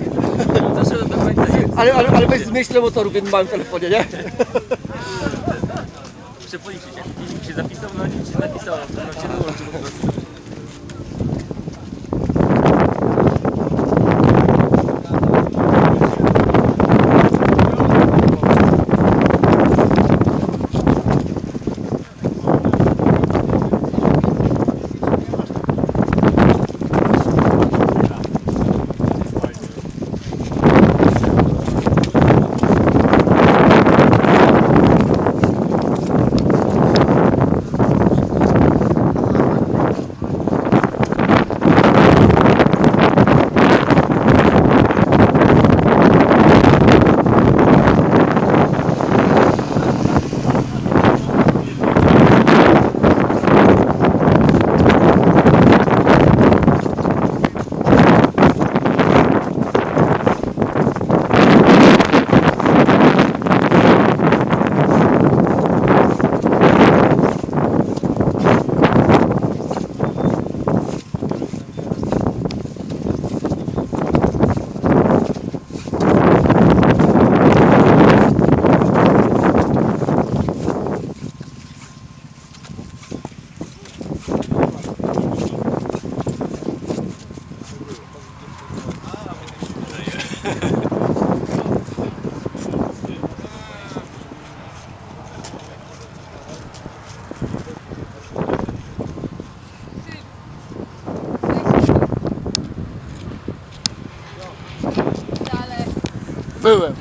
Końca. Ale, ale, ale zmieść tyle motoru w jednym małym telefonie, nie? Muszę policzyć, jak się zapisał, no nic się zapisało, to się wyłączył po prostu. Byłem.